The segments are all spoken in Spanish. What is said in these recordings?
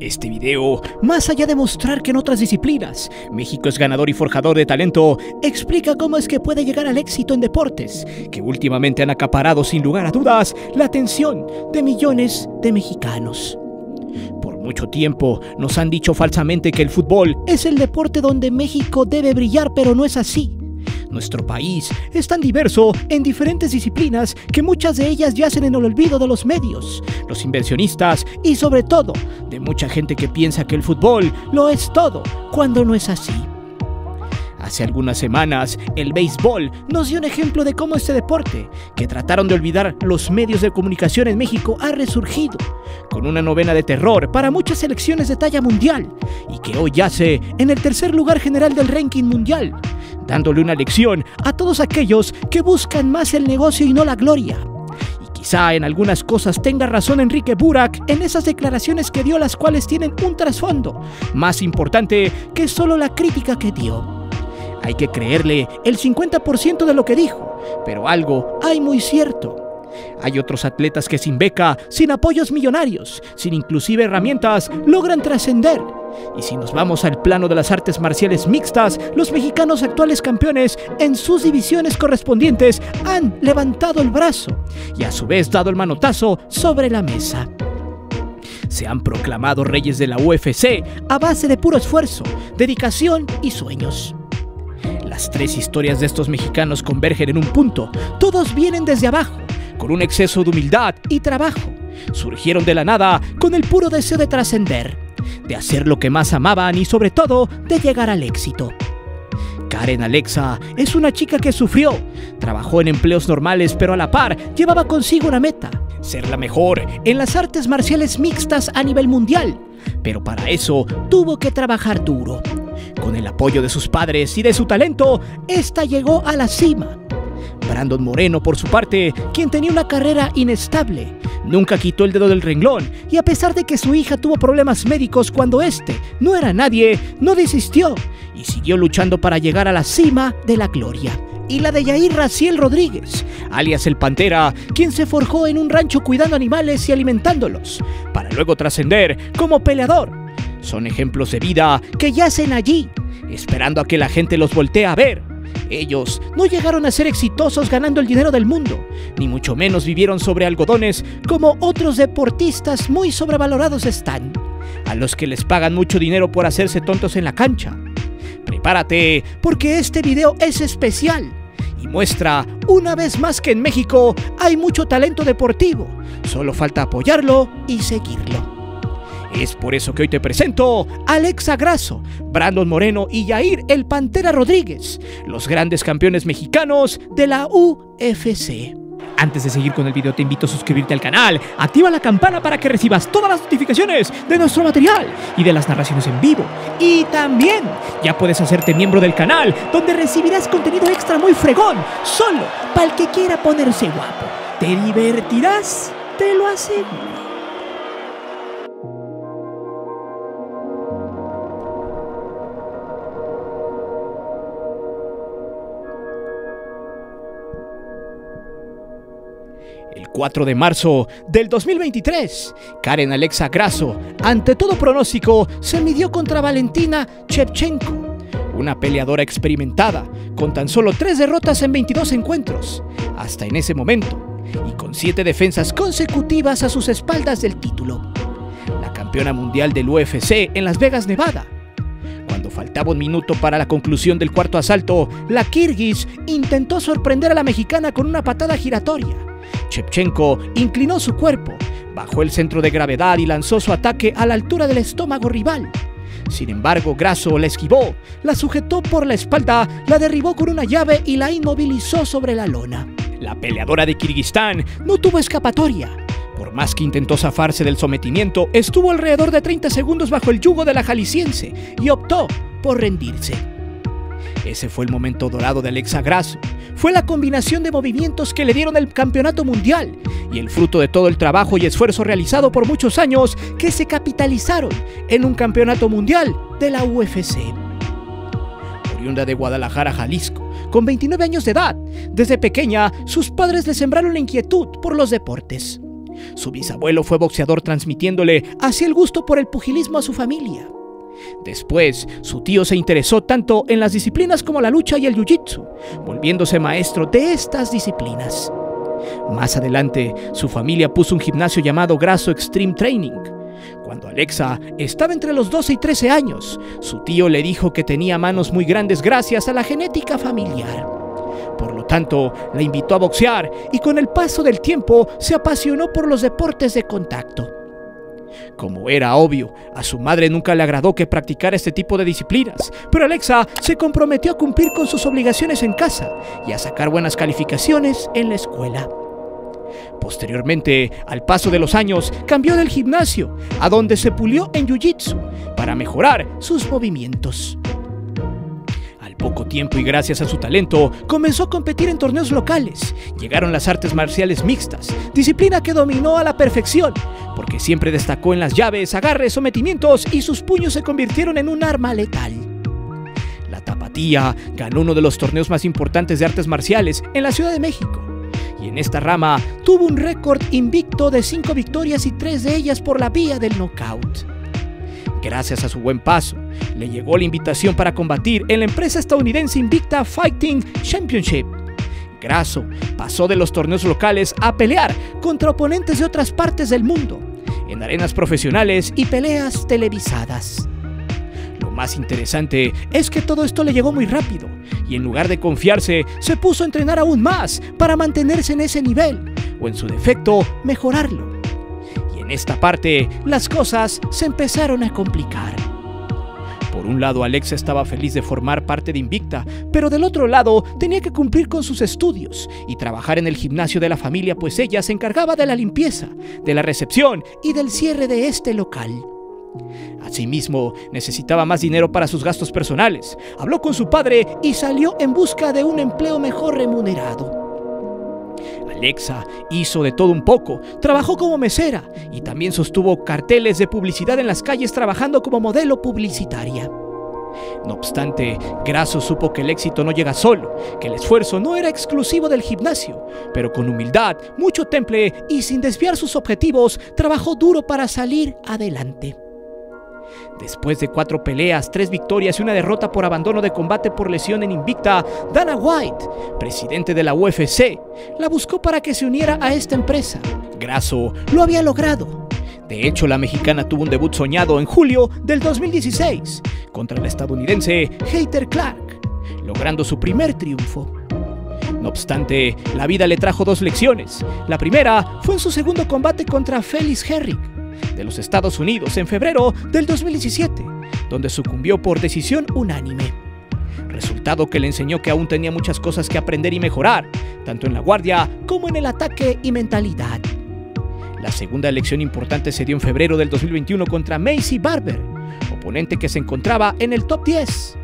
Este video, más allá de mostrar que en otras disciplinas México es ganador y forjador de talento, explica cómo es que puede llegar al éxito en deportes, que últimamente han acaparado sin lugar a dudas la atención de millones de mexicanos. Por mucho tiempo nos han dicho falsamente que el fútbol es el deporte donde México debe brillar, pero no es así. Nuestro país es tan diverso en diferentes disciplinas que muchas de ellas yacen en el olvido de los medios, los inversionistas y sobre todo de mucha gente que piensa que el fútbol lo es todo, cuando no es así. Hace algunas semanas, el béisbol nos dio un ejemplo de cómo este deporte, que trataron de olvidar los medios de comunicación en México, ha resurgido, con una novena de terror para muchas selecciones de talla mundial, y que hoy yace en el tercer lugar general del ranking mundial, dándole una lección a todos aquellos que buscan más el negocio y no la gloria. Y quizá en algunas cosas tenga razón Enrique Burak en esas declaraciones que dio las cuales tienen un trasfondo, más importante que solo la crítica que dio. Hay que creerle el 50% de lo que dijo, pero algo hay muy cierto. Hay otros atletas que sin beca, sin apoyos millonarios, sin inclusive herramientas, logran trascender. Y si nos vamos al plano de las artes marciales mixtas, los mexicanos actuales campeones en sus divisiones correspondientes han levantado el brazo y a su vez dado el manotazo sobre la mesa. Se han proclamado reyes de la UFC a base de puro esfuerzo, dedicación y sueños. Las tres historias de estos mexicanos convergen en un punto. Todos vienen desde abajo, con un exceso de humildad y trabajo. Surgieron de la nada con el puro deseo de trascender, de hacer lo que más amaban y sobre todo de llegar al éxito. Karen Alexa es una chica que sufrió, trabajó en empleos normales pero a la par llevaba consigo una meta, ser la mejor en las artes marciales mixtas a nivel mundial. Pero para eso tuvo que trabajar duro. Con el apoyo de sus padres y de su talento, esta llegó a la cima. Brandon Moreno, por su parte, quien tenía una carrera inestable, nunca quitó el dedo del renglón y a pesar de que su hija tuvo problemas médicos cuando este no era nadie, no desistió y siguió luchando para llegar a la cima de la gloria. Y la de Yair Raciel Rodríguez, alias el Pantera, quien se forjó en un rancho cuidando animales y alimentándolos, para luego trascender como peleador. Son ejemplos de vida que yacen allí, esperando a que la gente los voltee a ver ellos no llegaron a ser exitosos ganando el dinero del mundo, ni mucho menos vivieron sobre algodones como otros deportistas muy sobrevalorados están, a los que les pagan mucho dinero por hacerse tontos en la cancha. Prepárate, porque este video es especial y muestra una vez más que en México hay mucho talento deportivo, solo falta apoyarlo y seguirlo. Es por eso que hoy te presento Alexa Grasso, Brandon Moreno y Yair El Pantera Rodríguez, los grandes campeones mexicanos de la UFC. Antes de seguir con el video te invito a suscribirte al canal, activa la campana para que recibas todas las notificaciones de nuestro material y de las narraciones en vivo. Y también ya puedes hacerte miembro del canal, donde recibirás contenido extra muy fregón, solo para el que quiera ponerse guapo. Te divertirás, te lo aseguro. 4 de marzo del 2023, Karen Alexa Grasso, ante todo pronóstico, se midió contra Valentina Shevchenko, una peleadora experimentada, con tan solo tres derrotas en 22 encuentros, hasta en ese momento, y con siete defensas consecutivas a sus espaldas del título. La campeona mundial del UFC en Las Vegas, Nevada. Cuando faltaba un minuto para la conclusión del cuarto asalto, la Kirgis intentó sorprender a la mexicana con una patada giratoria Shevchenko inclinó su cuerpo, bajó el centro de gravedad y lanzó su ataque a la altura del estómago rival. Sin embargo, Grasso la esquivó, la sujetó por la espalda, la derribó con una llave y la inmovilizó sobre la lona. La peleadora de Kirguistán no tuvo escapatoria. Por más que intentó zafarse del sometimiento, estuvo alrededor de 30 segundos bajo el yugo de la jalisciense y optó por rendirse. Ese fue el momento dorado de Alexa Grasso. Fue la combinación de movimientos que le dieron el campeonato mundial y el fruto de todo el trabajo y esfuerzo realizado por muchos años que se capitalizaron en un campeonato mundial de la UFC. Oriunda de Guadalajara, Jalisco, con 29 años de edad, desde pequeña sus padres le sembraron la inquietud por los deportes. Su bisabuelo fue boxeador transmitiéndole así el gusto por el pugilismo a su familia. Después, su tío se interesó tanto en las disciplinas como la lucha y el jiu-jitsu, volviéndose maestro de estas disciplinas. Más adelante, su familia puso un gimnasio llamado Grasso Extreme Training. Cuando Alexa estaba entre los 12 y 13 años, su tío le dijo que tenía manos muy grandes gracias a la genética familiar. Por lo tanto, la invitó a boxear y con el paso del tiempo se apasionó por los deportes de contacto. Como era obvio, a su madre nunca le agradó que practicara este tipo de disciplinas, pero Alexa se comprometió a cumplir con sus obligaciones en casa y a sacar buenas calificaciones en la escuela. Posteriormente, al paso de los años, cambió del gimnasio, a donde se pulió en Jiu-Jitsu, para mejorar sus movimientos. Poco tiempo y gracias a su talento, comenzó a competir en torneos locales. Llegaron las artes marciales mixtas, disciplina que dominó a la perfección, porque siempre destacó en las llaves, agarres, sometimientos y sus puños se convirtieron en un arma letal. La Tapatía ganó uno de los torneos más importantes de artes marciales en la Ciudad de México y en esta rama tuvo un récord invicto de 5 victorias y 3 de ellas por la vía del knockout. Gracias a su buen paso, le llegó la invitación para combatir en la empresa estadounidense Invicta Fighting Championship. Grasso pasó de los torneos locales a pelear contra oponentes de otras partes del mundo, en arenas profesionales y peleas televisadas. Lo más interesante es que todo esto le llegó muy rápido y en lugar de confiarse, se puso a entrenar aún más para mantenerse en ese nivel o en su defecto mejorarlo. En esta parte las cosas se empezaron a complicar. Por un lado, Alexa estaba feliz de formar parte de Invicta, pero del otro lado tenía que cumplir con sus estudios y trabajar en el gimnasio de la familia, pues ella se encargaba de la limpieza, de la recepción y del cierre de este local. Asimismo, necesitaba más dinero para sus gastos personales. Habló con su padre y salió en busca de un empleo mejor remunerado. Alexa hizo de todo un poco, trabajó como mesera y también sostuvo carteles de publicidad en las calles trabajando como modelo publicitaria. No obstante, Grasso supo que el éxito no llega solo, que el esfuerzo no era exclusivo del gimnasio, pero con humildad, mucho temple y sin desviar sus objetivos, trabajó duro para salir adelante. Después de cuatro peleas, tres victorias y una derrota por abandono de combate por lesión en Invicta, Dana White, presidente de la UFC, la buscó para que se uniera a esta empresa. Grasso lo había logrado. De hecho, la mexicana tuvo un debut soñado en julio del 2016 contra el estadounidense Hater Clark, logrando su primer triunfo. No obstante, la vida le trajo dos lecciones. La primera fue en su segundo combate contra Felix Herrick, de los Estados Unidos en febrero del 2017, donde sucumbió por decisión unánime. Resultado que le enseñó que aún tenía muchas cosas que aprender y mejorar, tanto en la guardia como en el ataque y mentalidad. La segunda elección importante se dio en febrero del 2021 contra Macy Barber, oponente que se encontraba en el top 10.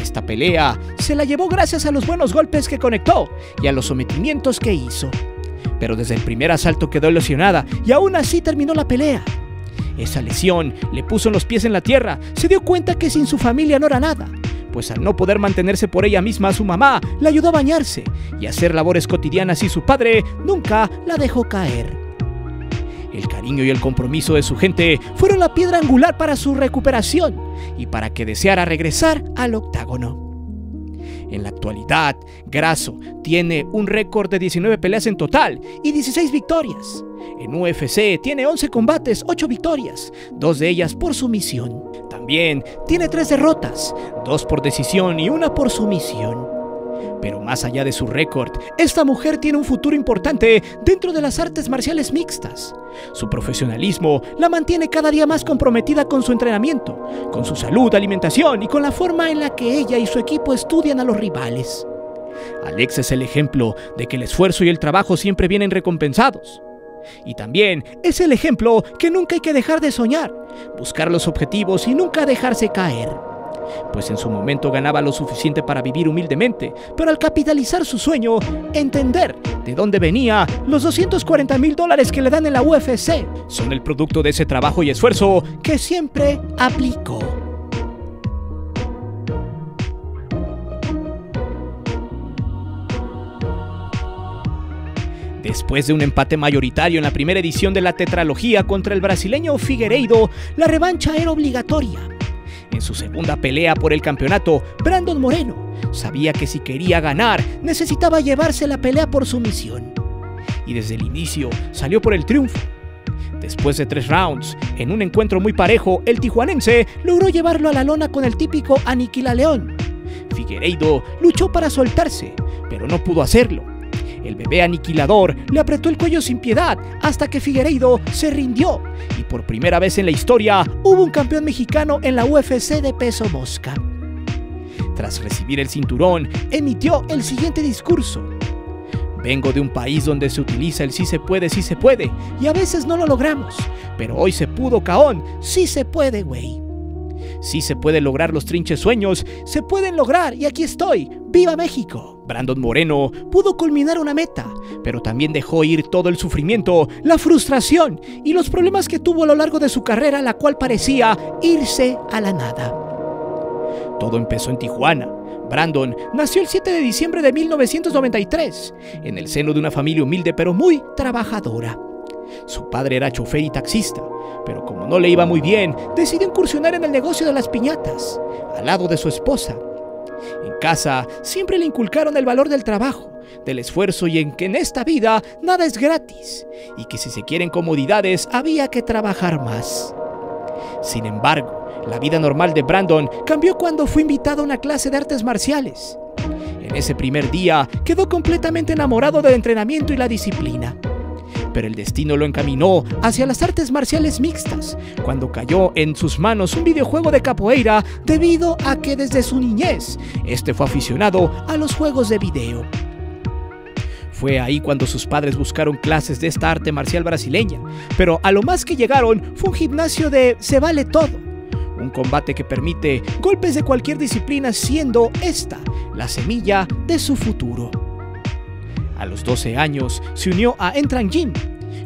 Esta pelea se la llevó gracias a los buenos golpes que conectó y a los sometimientos que hizo pero desde el primer asalto quedó lesionada y aún así terminó la pelea. Esa lesión le puso los pies en la tierra, se dio cuenta que sin su familia no era nada, pues al no poder mantenerse por ella misma, su mamá la ayudó a bañarse y a hacer labores cotidianas y su padre nunca la dejó caer. El cariño y el compromiso de su gente fueron la piedra angular para su recuperación y para que deseara regresar al octágono. En la actualidad, Grasso tiene un récord de 19 peleas en total y 16 victorias. En UFC tiene 11 combates, 8 victorias, dos de ellas por sumisión. También tiene 3 derrotas, 2 por decisión y una por sumisión. Pero más allá de su récord, esta mujer tiene un futuro importante dentro de las artes marciales mixtas. Su profesionalismo la mantiene cada día más comprometida con su entrenamiento, con su salud, alimentación y con la forma en la que ella y su equipo estudian a los rivales. Alex es el ejemplo de que el esfuerzo y el trabajo siempre vienen recompensados. Y también es el ejemplo que nunca hay que dejar de soñar, buscar los objetivos y nunca dejarse caer pues en su momento ganaba lo suficiente para vivir humildemente, pero al capitalizar su sueño, entender de dónde venía los 240 mil dólares que le dan en la UFC son el producto de ese trabajo y esfuerzo que siempre aplicó. Después de un empate mayoritario en la primera edición de la tetralogía contra el brasileño Figueiredo, la revancha era obligatoria. En su segunda pelea por el campeonato, Brandon Moreno sabía que si quería ganar necesitaba llevarse la pelea por sumisión. Y desde el inicio salió por el triunfo. Después de tres rounds, en un encuentro muy parejo, el tijuanense logró llevarlo a la lona con el típico aniquila león. Figueiredo luchó para soltarse, pero no pudo hacerlo. El bebé aniquilador le apretó el cuello sin piedad hasta que Figueiredo se rindió y por primera vez en la historia hubo un campeón mexicano en la UFC de peso mosca. Tras recibir el cinturón, emitió el siguiente discurso. Vengo de un país donde se utiliza el sí se puede, sí se puede, y a veces no lo logramos, pero hoy se pudo, caón, sí se puede, güey. Sí se puede lograr los trinches sueños, se pueden lograr y aquí estoy. ¡Viva México! Brandon Moreno pudo culminar una meta, pero también dejó ir todo el sufrimiento, la frustración y los problemas que tuvo a lo largo de su carrera, la cual parecía irse a la nada. Todo empezó en Tijuana. Brandon nació el 7 de diciembre de 1993, en el seno de una familia humilde pero muy trabajadora. Su padre era chofer y taxista, pero como no le iba muy bien, decidió incursionar en el negocio de las piñatas, al lado de su esposa. En casa siempre le inculcaron el valor del trabajo, del esfuerzo y en que en esta vida nada es gratis, y que si se quieren comodidades había que trabajar más. Sin embargo, la vida normal de Brandon cambió cuando fue invitado a una clase de artes marciales. En ese primer día quedó completamente enamorado del entrenamiento y la disciplina pero el destino lo encaminó hacia las artes marciales mixtas, cuando cayó en sus manos un videojuego de capoeira debido a que desde su niñez este fue aficionado a los juegos de video. Fue ahí cuando sus padres buscaron clases de esta arte marcial brasileña, pero a lo más que llegaron fue un gimnasio de se vale todo, un combate que permite golpes de cualquier disciplina siendo esta la semilla de su futuro. A los 12 años se unió a Entran Gym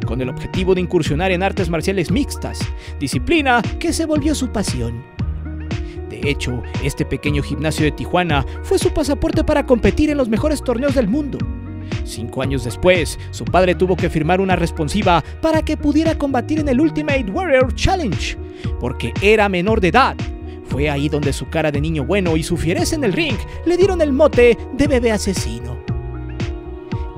con el objetivo de incursionar en artes marciales mixtas, disciplina que se volvió su pasión. De hecho, este pequeño gimnasio de Tijuana fue su pasaporte para competir en los mejores torneos del mundo. Cinco años después, su padre tuvo que firmar una responsiva para que pudiera combatir en el Ultimate Warrior Challenge, porque era menor de edad. Fue ahí donde su cara de niño bueno y su fiereza en el ring le dieron el mote de bebé asesino.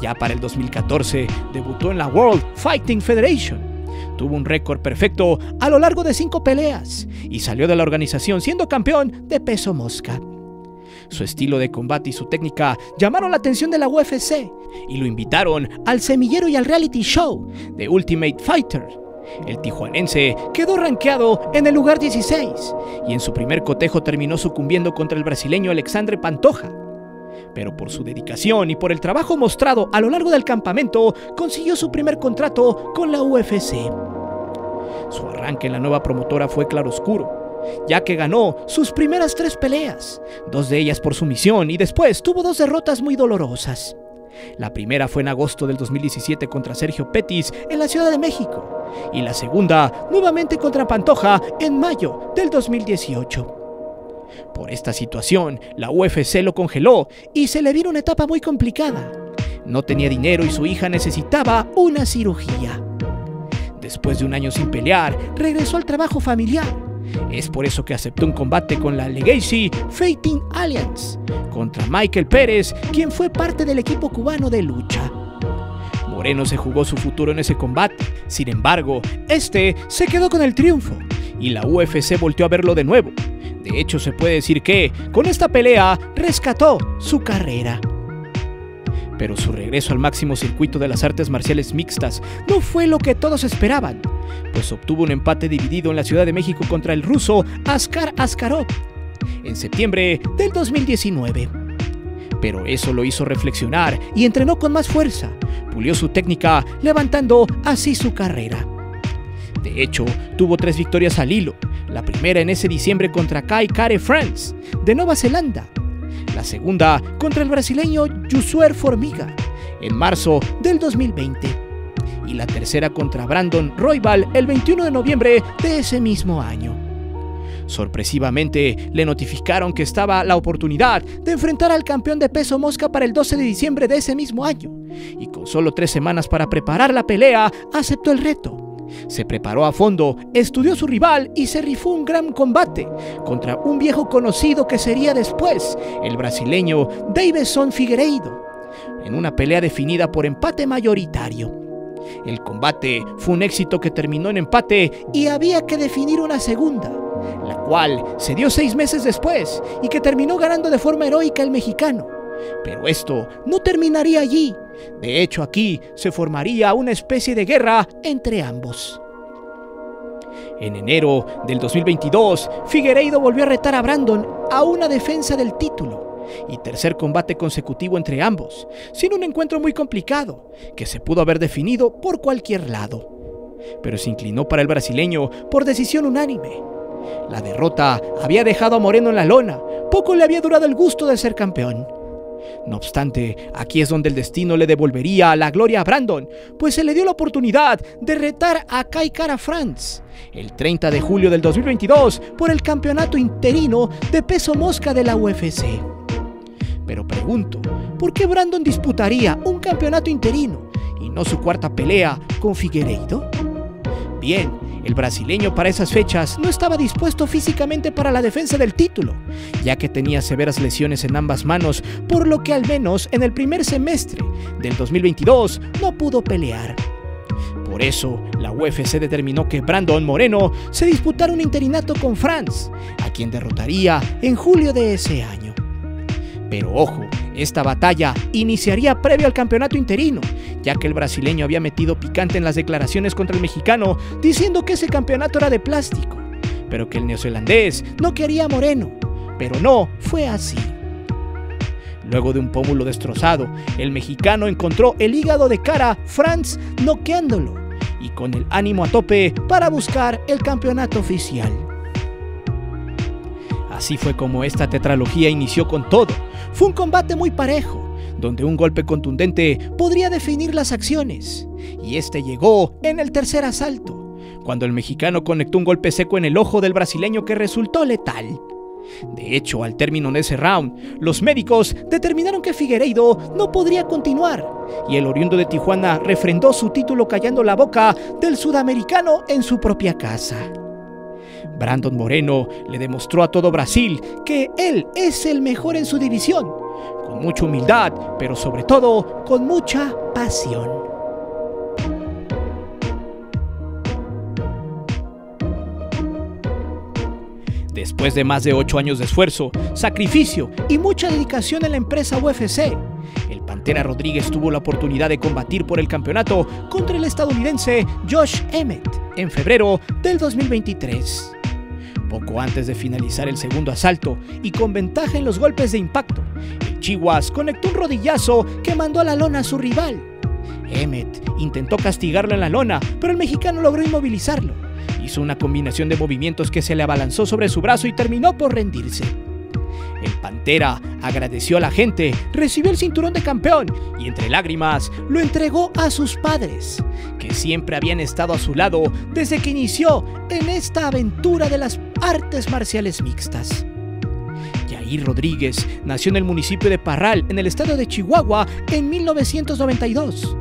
Ya para el 2014 debutó en la World Fighting Federation. Tuvo un récord perfecto a lo largo de cinco peleas y salió de la organización siendo campeón de peso mosca. Su estilo de combate y su técnica llamaron la atención de la UFC y lo invitaron al semillero y al reality show de Ultimate Fighter. El tijuanense quedó rankeado en el lugar 16 y en su primer cotejo terminó sucumbiendo contra el brasileño Alexandre Pantoja, pero por su dedicación y por el trabajo mostrado a lo largo del campamento, consiguió su primer contrato con la UFC. Su arranque en la nueva promotora fue claroscuro, ya que ganó sus primeras tres peleas, dos de ellas por sumisión y después tuvo dos derrotas muy dolorosas. La primera fue en agosto del 2017 contra Sergio Petis en la Ciudad de México y la segunda nuevamente contra Pantoja en mayo del 2018. Por esta situación, la UFC lo congeló y se le vino una etapa muy complicada. No tenía dinero y su hija necesitaba una cirugía. Después de un año sin pelear, regresó al trabajo familiar. Es por eso que aceptó un combate con la Legacy Fighting Alliance contra Michael Pérez, quien fue parte del equipo cubano de lucha. Moreno se jugó su futuro en ese combate, sin embargo, este se quedó con el triunfo y la UFC volteó a verlo de nuevo, de hecho, se puede decir que, con esta pelea, rescató su carrera. Pero su regreso al máximo circuito de las artes marciales mixtas no fue lo que todos esperaban, pues obtuvo un empate dividido en la Ciudad de México contra el ruso Askar Askarov en septiembre del 2019. Pero eso lo hizo reflexionar y entrenó con más fuerza, pulió su técnica, levantando así su carrera. De hecho, tuvo tres victorias al hilo, la primera en ese diciembre contra Kai Kare France, de Nueva Zelanda. La segunda contra el brasileño Jusuer Formiga, en marzo del 2020. Y la tercera contra Brandon Roybal el 21 de noviembre de ese mismo año. Sorpresivamente, le notificaron que estaba la oportunidad de enfrentar al campeón de peso mosca para el 12 de diciembre de ese mismo año, y con solo tres semanas para preparar la pelea, aceptó el reto. Se preparó a fondo, estudió su rival y se rifó un gran combate contra un viejo conocido que sería después el brasileño Davidson Figueiredo, en una pelea definida por empate mayoritario. El combate fue un éxito que terminó en empate y había que definir una segunda, la cual se dio seis meses después y que terminó ganando de forma heroica el mexicano. Pero esto no terminaría allí. De hecho, aquí se formaría una especie de guerra entre ambos. En enero del 2022, Figueiredo volvió a retar a Brandon a una defensa del título y tercer combate consecutivo entre ambos, sin un encuentro muy complicado, que se pudo haber definido por cualquier lado. Pero se inclinó para el brasileño por decisión unánime. La derrota había dejado a Moreno en la lona, poco le había durado el gusto de ser campeón. No obstante, aquí es donde el destino le devolvería la gloria a Brandon, pues se le dio la oportunidad de retar a Kai Kara France el 30 de julio del 2022 por el campeonato interino de peso mosca de la UFC. Pero pregunto, ¿por qué Brandon disputaría un campeonato interino y no su cuarta pelea con Figueiredo? Bien, el brasileño para esas fechas no estaba dispuesto físicamente para la defensa del título, ya que tenía severas lesiones en ambas manos, por lo que al menos en el primer semestre del 2022 no pudo pelear. Por eso, la UFC determinó que Brandon Moreno se disputara un interinato con Franz, a quien derrotaría en julio de ese año. Pero ojo, esta batalla iniciaría previo al campeonato interino, ya que el brasileño había metido picante en las declaraciones contra el mexicano, diciendo que ese campeonato era de plástico, pero que el neozelandés no quería Moreno. Pero no fue así. Luego de un pómulo destrozado, el mexicano encontró el hígado de cara Franz noqueándolo y con el ánimo a tope para buscar el campeonato oficial. Así fue como esta tetralogía inició con todo. Fue un combate muy parejo, donde un golpe contundente podría definir las acciones. Y este llegó en el tercer asalto, cuando el mexicano conectó un golpe seco en el ojo del brasileño que resultó letal. De hecho, al término de ese round, los médicos determinaron que Figueiredo no podría continuar y el oriundo de Tijuana refrendó su título callando la boca del sudamericano en su propia casa. Brandon Moreno le demostró a todo Brasil que él es el mejor en su división, con mucha humildad, pero sobre todo con mucha pasión. Después de más de ocho años de esfuerzo, sacrificio y mucha dedicación en la empresa UFC, Pantera Rodríguez tuvo la oportunidad de combatir por el campeonato contra el estadounidense Josh Emmett en febrero del 2023. Poco antes de finalizar el segundo asalto y con ventaja en los golpes de impacto, el Chihuas conectó un rodillazo que mandó a la lona a su rival. Emmet intentó castigarlo en la lona, pero el mexicano logró inmovilizarlo. Hizo una combinación de movimientos que se le abalanzó sobre su brazo y terminó por rendirse. El Pantera agradeció a la gente, recibió el cinturón de campeón y entre lágrimas lo entregó a sus padres, que siempre habían estado a su lado desde que inició en esta aventura de las artes marciales mixtas. Yair Rodríguez nació en el municipio de Parral, en el estado de Chihuahua, en 1992.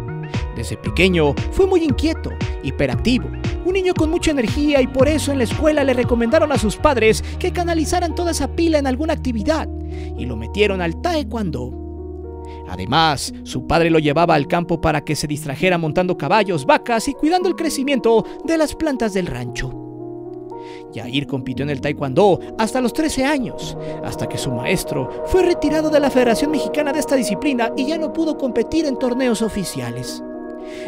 Desde pequeño fue muy inquieto, hiperactivo, un niño con mucha energía y por eso en la escuela le recomendaron a sus padres que canalizaran toda esa pila en alguna actividad y lo metieron al taekwondo. Además, su padre lo llevaba al campo para que se distrajera montando caballos, vacas y cuidando el crecimiento de las plantas del rancho. Yair compitió en el taekwondo hasta los 13 años, hasta que su maestro fue retirado de la Federación Mexicana de esta disciplina y ya no pudo competir en torneos oficiales.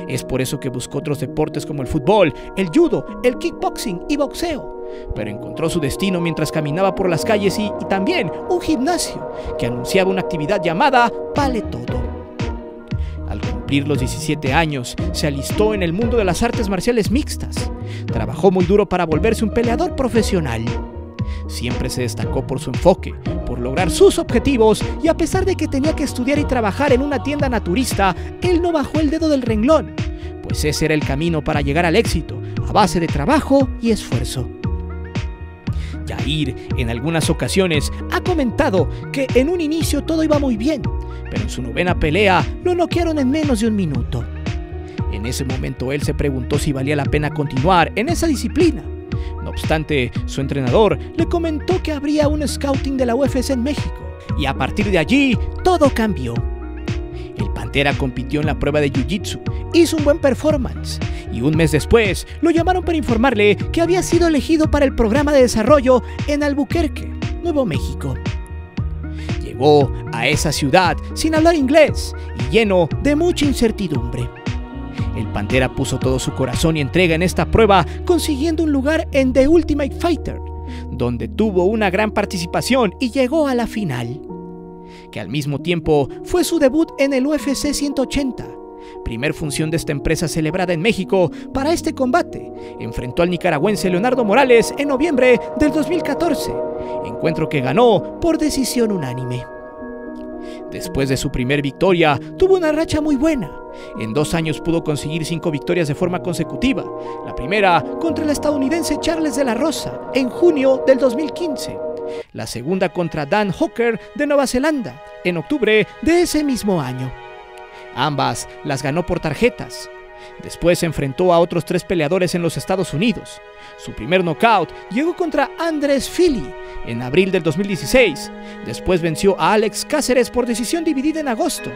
Es por eso que buscó otros deportes como el fútbol, el judo, el kickboxing y boxeo. Pero encontró su destino mientras caminaba por las calles y, también un gimnasio que anunciaba una actividad llamada Vale Todo. Al cumplir los 17 años, se alistó en el mundo de las artes marciales mixtas. Trabajó muy duro para volverse un peleador profesional. Siempre se destacó por su enfoque, por lograr sus objetivos y a pesar de que tenía que estudiar y trabajar en una tienda naturista, él no bajó el dedo del renglón, pues ese era el camino para llegar al éxito, a base de trabajo y esfuerzo. Jair en algunas ocasiones ha comentado que en un inicio todo iba muy bien, pero en su novena pelea lo noquearon en menos de un minuto. En ese momento él se preguntó si valía la pena continuar en esa disciplina. No obstante, su entrenador le comentó que habría un scouting de la UFC en México, y a partir de allí todo cambió. El Pantera compitió en la prueba de Jiu-Jitsu, hizo un buen performance, y un mes después lo llamaron para informarle que había sido elegido para el programa de desarrollo en Albuquerque, Nuevo México. Llegó a esa ciudad sin hablar inglés y lleno de mucha incertidumbre. El Pantera puso todo su corazón y entrega en esta prueba, consiguiendo un lugar en The Ultimate Fighter, donde tuvo una gran participación y llegó a la final, que al mismo tiempo fue su debut en el UFC 180, primer función de esta empresa celebrada en México para este combate. Enfrentó al nicaragüense Leonardo Morales en noviembre del 2014, encuentro que ganó por decisión unánime. Después de su primer victoria, tuvo una racha muy buena. En dos años pudo conseguir cinco victorias de forma consecutiva. La primera contra el estadounidense Charles de la Rosa en junio del 2015. La segunda contra Dan Hooker de Nueva Zelanda en octubre de ese mismo año. Ambas las ganó por tarjetas. Después se enfrentó a otros tres peleadores en los Estados Unidos. Su primer knockout llegó contra Andrés Fili en abril del 2016. Después venció a Alex Cáceres por decisión dividida en agosto.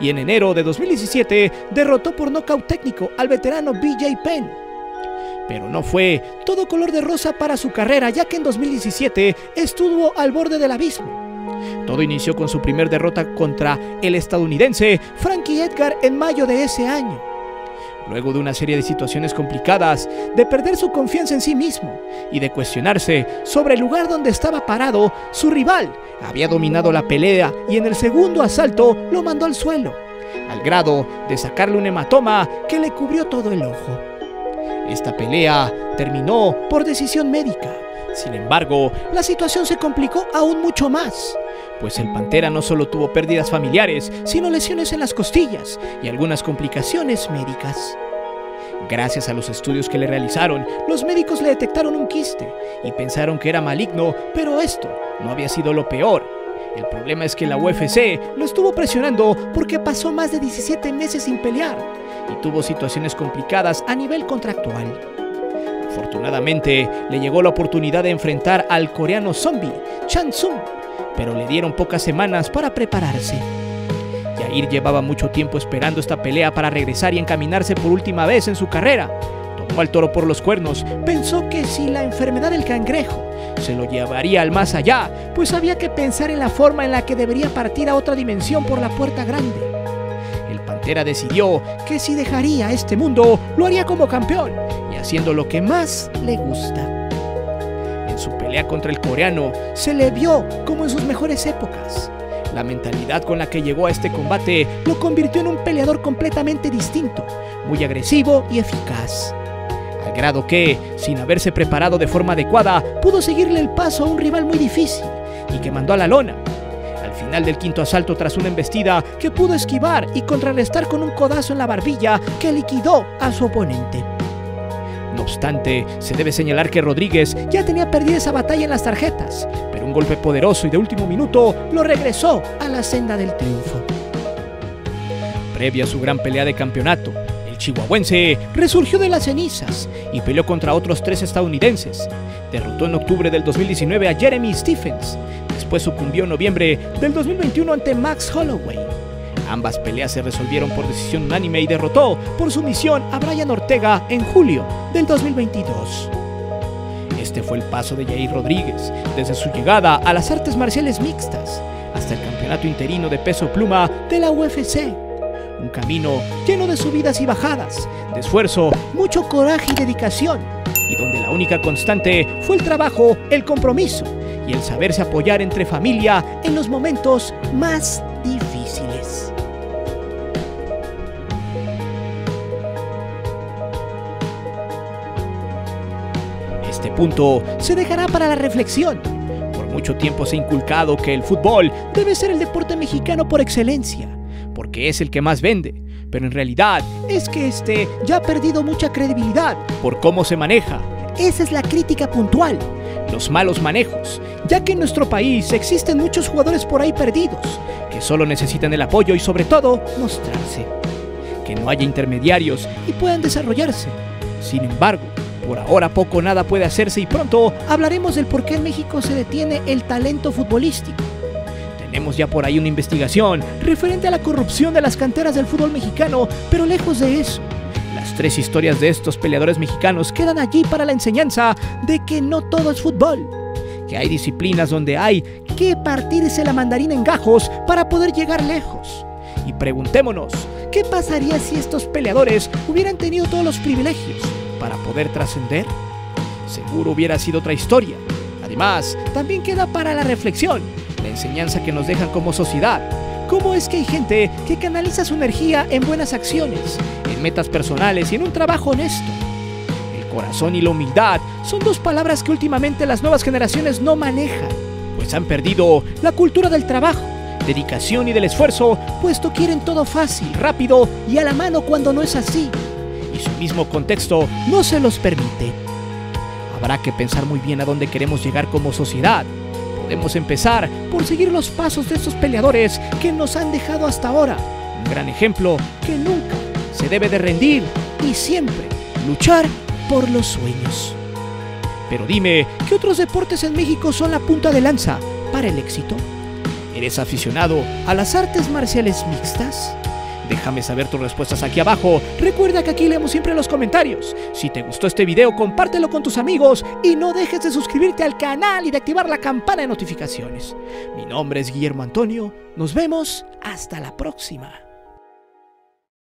Y en enero de 2017 derrotó por nocaut técnico al veterano BJ Penn. Pero no fue todo color de rosa para su carrera, ya que en 2017 estuvo al borde del abismo. Todo inició con su primer derrota contra el estadounidense Frankie Edgar en mayo de ese año. Luego de una serie de situaciones complicadas, de perder su confianza en sí mismo y de cuestionarse sobre el lugar donde estaba parado, su rival había dominado la pelea y en el segundo asalto lo mandó al suelo, al grado de sacarle un hematoma que le cubrió todo el ojo. Esta pelea terminó por decisión médica. Sin embargo, la situación se complicó aún mucho más, pues el Pantera no solo tuvo pérdidas familiares, sino lesiones en las costillas y algunas complicaciones médicas. Gracias a los estudios que le realizaron, los médicos le detectaron un quiste y pensaron que era maligno, pero esto no había sido lo peor. El problema es que la UFC lo estuvo presionando porque pasó más de 17 meses sin pelear y tuvo situaciones complicadas a nivel contractual. Afortunadamente, le llegó la oportunidad de enfrentar al coreano zombie, Chan Sung, pero le dieron pocas semanas para prepararse. Yair llevaba mucho tiempo esperando esta pelea para regresar y encaminarse por última vez en su carrera. Tomó al toro por los cuernos, pensó que si la enfermedad del cangrejo se lo llevaría al más allá, pues había que pensar en la forma en la que debería partir a otra dimensión por la puerta grande. El Pantera decidió que si dejaría este mundo, lo haría como campeón y haciendo lo que más le gusta contra el coreano se le vio como en sus mejores épocas. La mentalidad con la que llegó a este combate lo convirtió en un peleador completamente distinto, muy agresivo y eficaz. Al grado que, sin haberse preparado de forma adecuada, pudo seguirle el paso a un rival muy difícil y que mandó a la lona. Al final del quinto asalto tras una embestida que pudo esquivar y contrarrestar con un codazo en la barbilla que liquidó a su oponente. No obstante, se debe señalar que Rodríguez ya tenía perdida esa batalla en las tarjetas, pero un golpe poderoso y de último minuto lo regresó a la senda del triunfo. Previa a su gran pelea de campeonato, el chihuahuense resurgió de las cenizas y peleó contra otros tres estadounidenses. Derrotó en octubre del 2019 a Jeremy Stephens, después sucumbió en noviembre del 2021 ante Max Holloway Ambas peleas se resolvieron por decisión unánime y derrotó por sumisión a Brian Ortega en julio del 2022. Este fue el paso de Jair Rodríguez desde su llegada a las artes marciales mixtas hasta el campeonato interino de peso pluma de la UFC. Un camino lleno de subidas y bajadas, de esfuerzo, mucho coraje y dedicación, y donde la única constante fue el trabajo, el compromiso y el saberse apoyar entre familia en los momentos más difíciles. Se dejará para la reflexión. Por mucho tiempo se ha inculcado que el fútbol debe ser el deporte mexicano por excelencia, porque es el que más vende, pero en realidad es que este ya ha perdido mucha credibilidad por cómo se maneja. Esa es la crítica puntual. los malos manejos, ya que en nuestro país existen muchos jugadores por ahí perdidos, que solo necesitan el apoyo y sobre todo mostrarse. Que no haya intermediarios y puedan desarrollarse. Sin embargo, por ahora poco nada puede hacerse y pronto hablaremos del por qué en México se detiene el talento futbolístico. Tenemos ya por ahí una investigación referente a la corrupción de las canteras del fútbol mexicano, pero lejos de eso. Las tres historias de estos peleadores mexicanos quedan allí para la enseñanza de que no todo es fútbol, que hay disciplinas donde hay que partirse la mandarina en gajos para poder llegar lejos. Y preguntémonos, ¿qué pasaría si estos peleadores hubieran tenido todos los privilegios para poder trascender? Seguro hubiera sido otra historia. Además, también queda para la reflexión la enseñanza que nos dejan como sociedad. ¿Cómo es que hay gente que canaliza su energía en buenas acciones, en metas personales y en un trabajo honesto? El corazón y la humildad son dos palabras que últimamente las nuevas generaciones no manejan, pues han perdido la cultura del trabajo, dedicación y del esfuerzo, puesto quieren todo fácil, rápido y a la mano cuando no es así. Y su mismo contexto no se los permite. Habrá que pensar muy bien a dónde queremos llegar como sociedad Podemos empezar por seguir los pasos de estos peleadores que nos han dejado hasta ahora. Un gran ejemplo que nunca se debe de rendir y siempre luchar por los sueños. Pero dime, ¿qué otros deportes en México son la punta de lanza para el éxito? ¿Eres aficionado a las artes marciales mixtas? Déjame saber tus respuestas aquí abajo. Recuerda que aquí leemos siempre los comentarios. Si te gustó este video, compártelo con tus amigos y no dejes de suscribirte al canal y de activar la campana de notificaciones. Mi nombre es Guillermo Antonio. Nos vemos hasta la próxima.